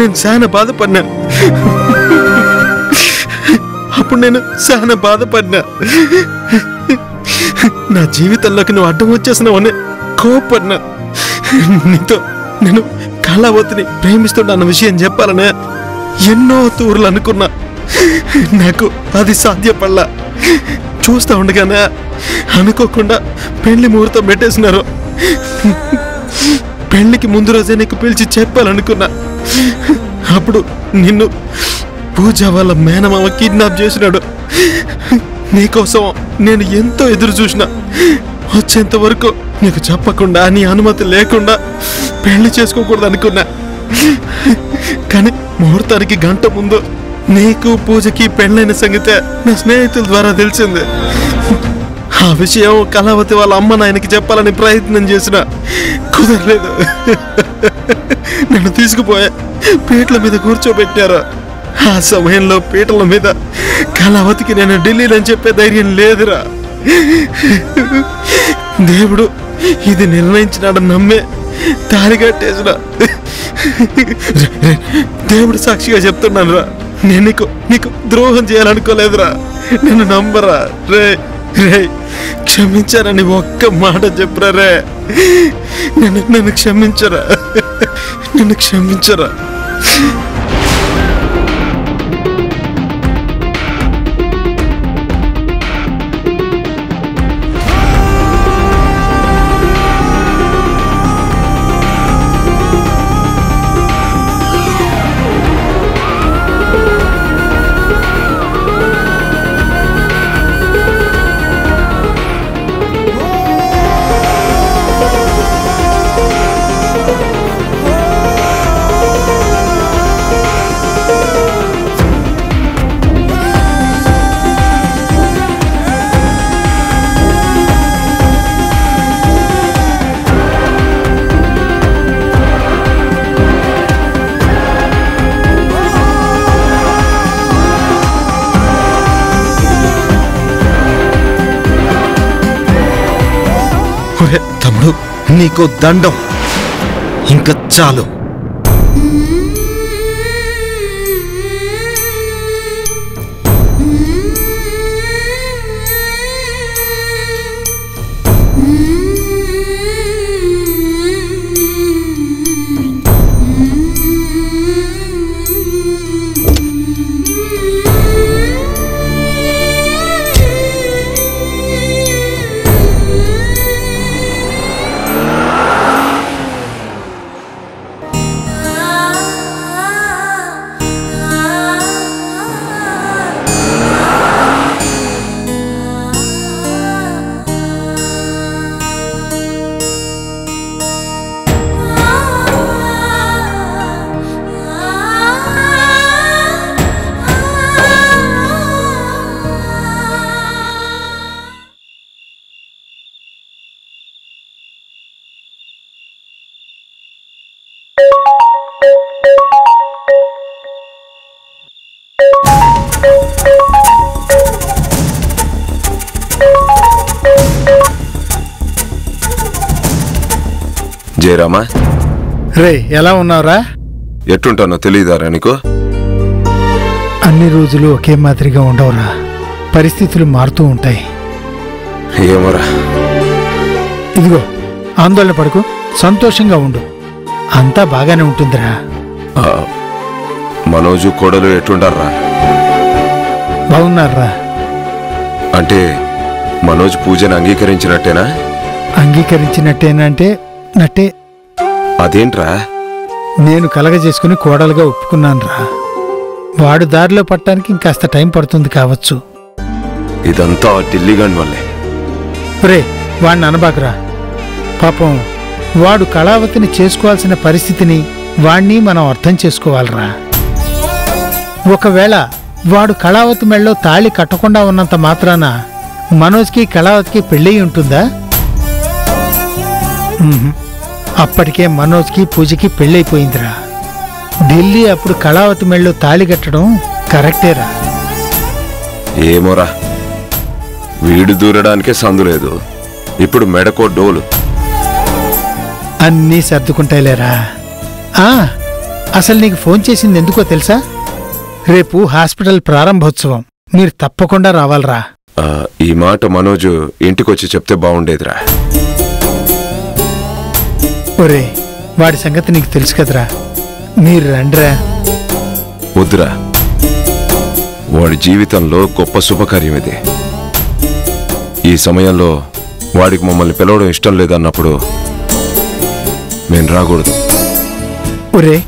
నేను చాలా బాధపడినాను అప్పుడు నేను చాలా బాధపడినా? నా జీవితంలోకి నువ్వు అడ్డం వచ్చేసినావని కోపడినా నీతో నేను కళావతిని ప్రేమిస్తున్నా విషయం చెప్పాలనే ఎన్నో తూర్లు అనుకున్నా. నాకు అది సాధ్యపడలా. చూస్తా ఉండగానే అనుకోకుండా పెళ్ళి ముహూర్తం పెట్టేసినారు. పెళ్ళికి ముందు రోజే నీకు పిలిచి చెప్పాలనుకున్నా. అప్పుడు నిన్ను పూజ వాళ్ళ మేనమామ కిడ్నాప్ చేసినాడు. నీకోసం నేను ఎంతో ఎదురు చూసిన. వచ్చేంత వరకు నీకు చెప్పకుండా నీ అనుమతి లేకుండా పెళ్ళి చేసుకోకూడదు అనుకున్నా. కానీ ముహూర్తానికి గంట ముందు నీకు పూజకి పెళ్ళైన సంగతే నా స్నేహితుల ద్వారా తెలిసింది. ఆ విషయం కళావతి వాళ్ళ అమ్మ నాయనకి చెప్పాలని ప్రయత్నం చేసిన కుదరలేదు. నన్ను తీసుకుపోయా పీటల మీద కూర్చోబెట్టారు? ఆ సమయంలో పీటల మీద కళావతికి నేను ఢిల్లీలో చెప్పే ధైర్యం లేదురా. దేవుడు ఇది నిర్ణయించినాడు నమ్మే తాళి కట్టేసిన. దేవుడు సాక్షిగా చెప్తున్నాను రా నేను నీకు నీకు ద్రోహం చేయాలనుకోలేదురా. నన్ను నమ్మరా. రే రే క్షమించారని ఒక్క మాట చెప్పురా రే. నన్ను నన్ను క్షమించరా. నన్ను క్షమించరా. తమ్ముడు నీకు దండం. ఇంకా చాలు. జయరామా? రే ఎలా ఉన్నావురా? ఎట్టుంటానో తెలియదారా నీకు? అన్ని రోజులు ఒకే మాదిరిగా ఉండవురా. పరిస్థితులు మారుతూ ఉంటాయి. ఏమోరా. ఇదిగో ఆందోళన పడకు సంతోషంగా ఉండు. అంతా బాగానే ఉంటుందిరా. ఆ, మనోజు కోడలు ఎట్టుండారా? బాగున్నారా? అంటే మనోజ్ పూజను అంగీకరించినట్టేనా? అంగీకరించినట్టేనంటే నట్టే. అదేంట్రా? నేను కలగజేసుకుని కోడలుగా ఒప్పుకున్నానురా. వాడు దారిలో పట్టడానికి ఇంకాస్త టైం పడుతుంది కావచ్చు. ఇదంతా ఢిల్లీగాని వల్లే. రే వాడిని అనబాకురా. పాపం వాడు కళావతిని చేసుకోవాల్సిన పరిస్థితిని వాణ్ణి మనం అర్థం చేసుకోవాలిరా. ఒకవేళ వాడు కళావతి మెళ్ళలో తాళి కట్టకుండా ఉన్నంత మాత్రాన మనోజ్కి కళావతికి పెళ్ళి ఉంటుందా. అప్పటికే మనోజ్కి పూజకి పెళ్ళైపోయిందిరా. ఢిల్లీ అప్పుడు కళావతి మెళ్ళలో తాళి కట్టడం కరెక్టేరా. ఏమోరా. వీడు దూరడానికే సందు లేదు. ఇప్పుడు మెడకో డోలు. అన్నీ సర్దుకుంటాయిలేరా. ఆ, అసలు నీకు ఫోన్ చేసింది ఎందుకో తెలుసా? రేపు హాస్పిటల్ ప్రారంభోత్సవం. మీరు తప్పకుండా రావాలరా. ఆ, ఈ మాట మనోజు ఇంటికొచ్చి చెప్తే బాగుండేదిరా. ఒరే వాడి సంగతి నీకు తెలుసు కదరా. మీరు రండిరా. వద్దురా. వాడి జీవితంలో గొప్ప శుభకార్యం ఇది. ఈ సమయంలో వాడికి మమ్మల్ని పిలవడం ఇష్టం లేదన్నప్పుడు నేను రాకూడదు. ఒరే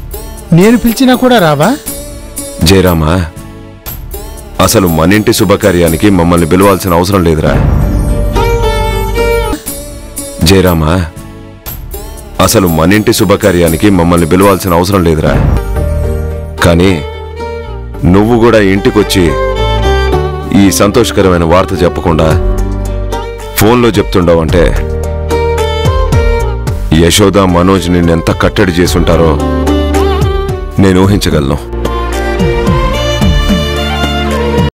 నేను పిలిచినా కూడా రావా? జయరామా అసలు మన ఇంటి శుభకార్యానికి మమ్మల్ని పిలవాల్సిన అవసరం లేదురా. జయరామా అసలు మన ఇంటి శుభకార్యానికి మమ్మల్ని పిలవాల్సిన అవసరం లేదురా. కానీ నువ్వు కూడా ఇంటికొచ్చి ఈ సంతోషకరమైన వార్త చెప్పకుండా ఫోన్లో చెప్తుండవంటే యశోద మనోజ్ నిన్నెంత కట్టడి చేసుంటారో నేను ఊహించగలను.